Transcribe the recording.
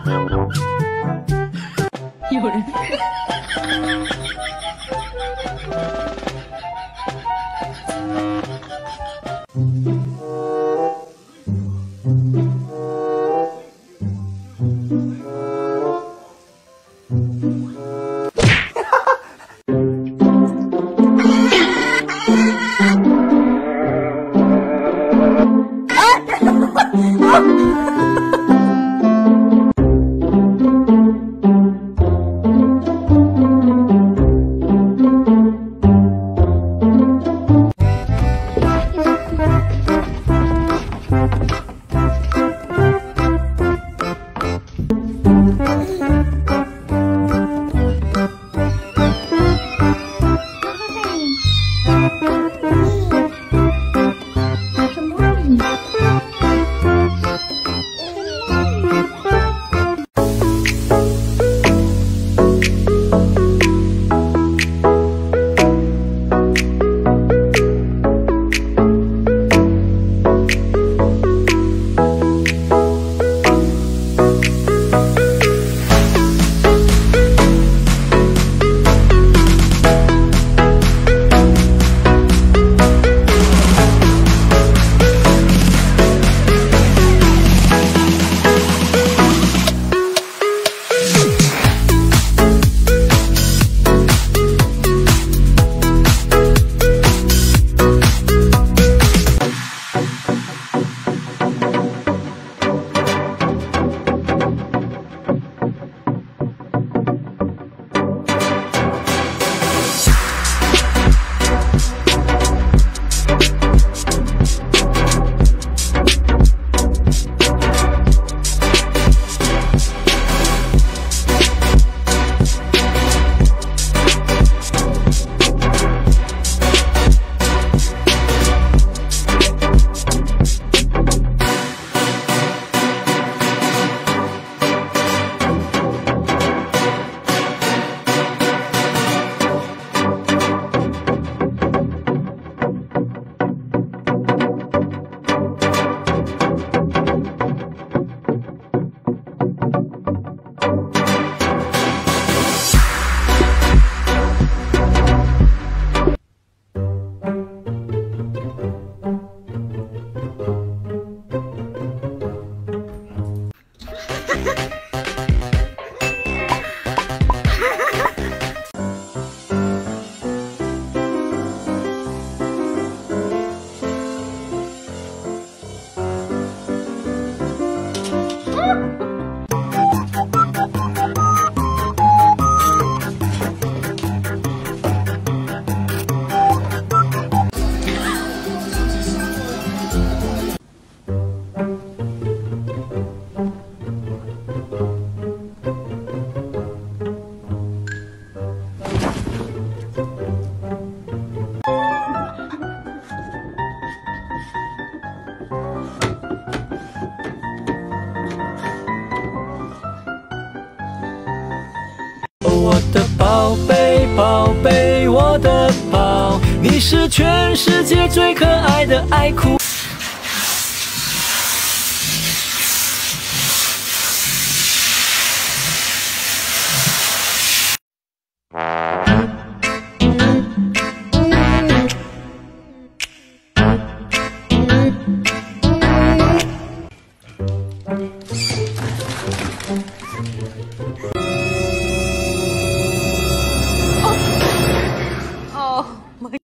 有人。Ha ha! 宝贝，宝贝，我的宝，你是全世界最可爱的爱哭。